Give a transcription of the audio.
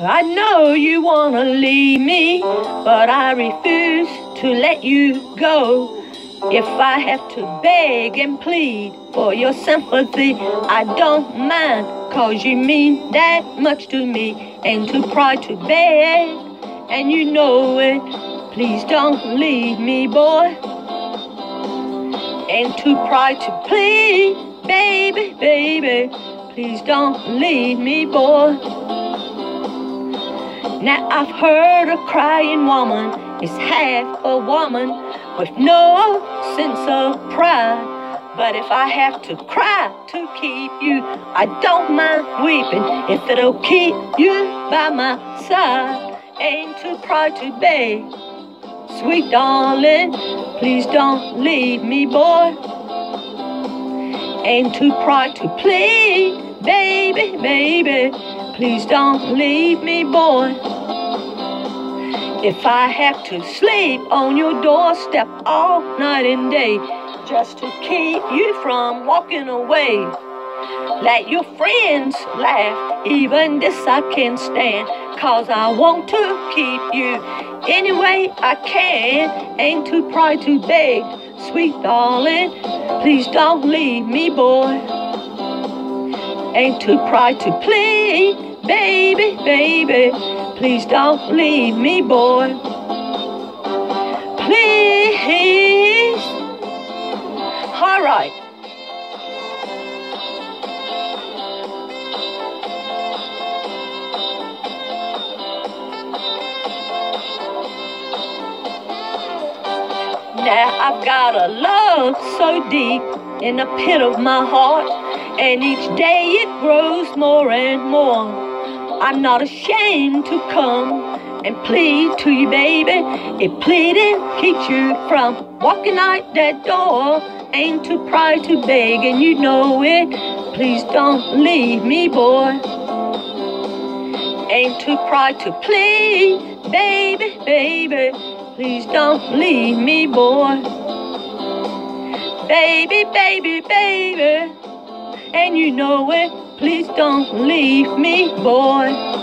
I know you wanna leave me, but I refuse to let you go. If I have to beg and plead for your sympathy, I don't mind, cause you mean that much to me. And to cry to beg, and you know it, please don't leave me, boy. And to cry to plead, baby, baby, please don't leave me, boy. Now I've heard a crying woman is half a woman with no sense of pride. But if I have to cry to keep you, I don't mind weeping if it'll keep you by my side. Ain't too proud to beg, sweet darling, please don't leave me, boy. Ain't too proud to plead, baby, baby, please don't leave me, boy. If I have to sleep on your doorstep all night and day just to keep you from walking away, let your friends laugh, even this I can stand, cause I want to keep you any way I can. Ain't too proud to beg, sweet darling, please don't leave me, boy. Ain't too proud to plead, baby, baby. Please don't leave me, boy. Please. All right. Now I've got a love so deep in the pit of my heart, and each day it grows more and more. I'm not ashamed to come and plead to you, baby. If pleading keeps you from walking out that door, ain't too proud to beg, and you know it. Please don't leave me, boy. Ain't too proud to plead, baby, baby. Please don't leave me, boy. Baby, baby, baby. And you know it. Please don't leave me, boy.